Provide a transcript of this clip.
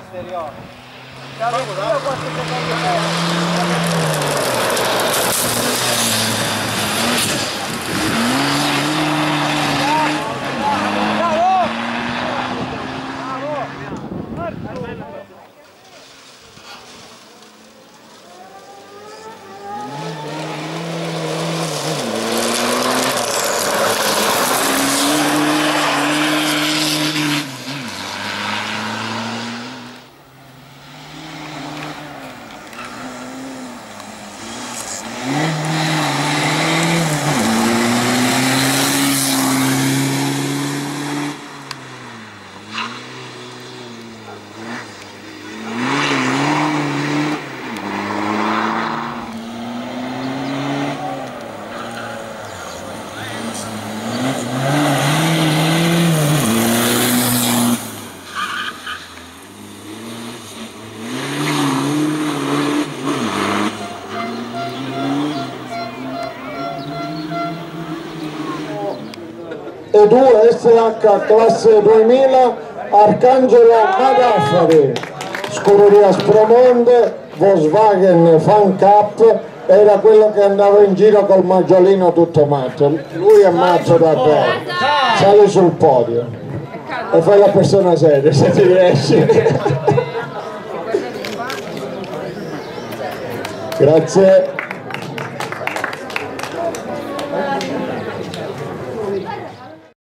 posterior. Vamos lá. 2 SH classe 2000 Arcangelo Magaffari Scuderia Spromonde Volkswagen Fan Cup era quello che andava in giro col maggiolino tutto matto. Lui è matto da te. Sali sul podio. E fai la persona seria se ti riesci. Grazie.